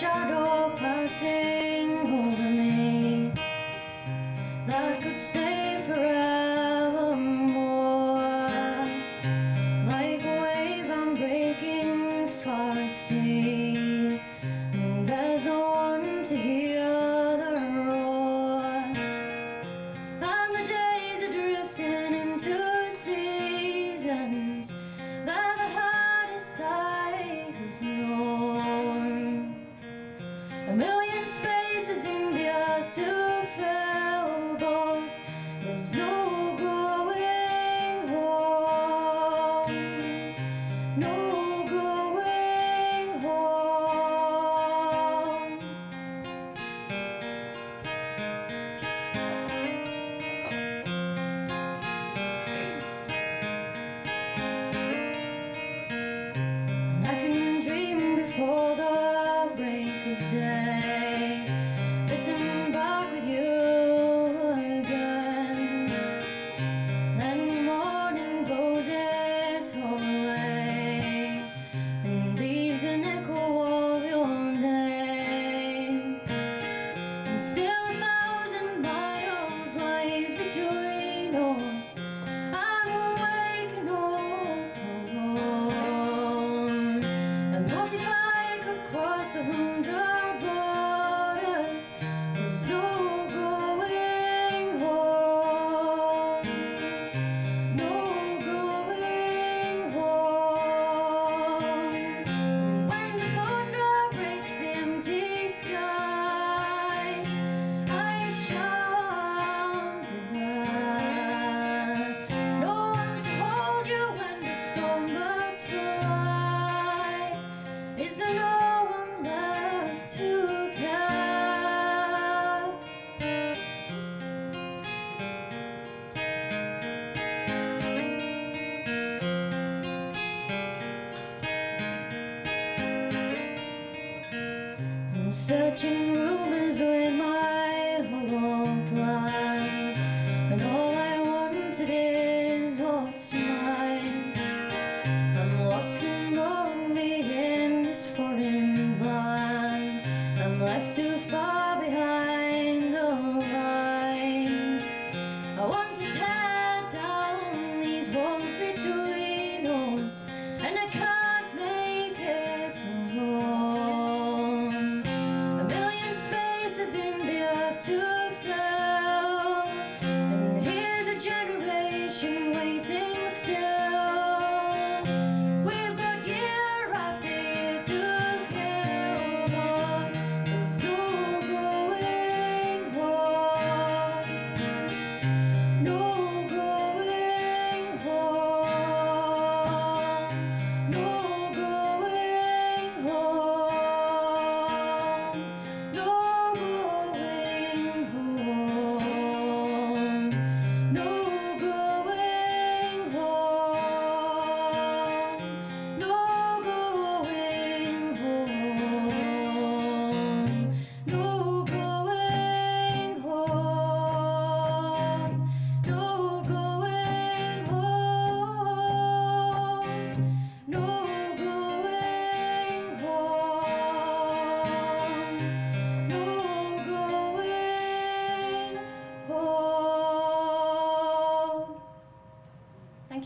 shadow passing over me that could stay forevermore. Like wave, I'm breaking far at sea. searching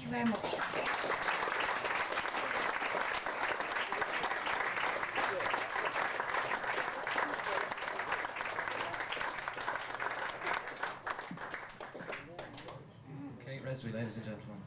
Thank you very much. Kate Rusby, ladies and gentlemen.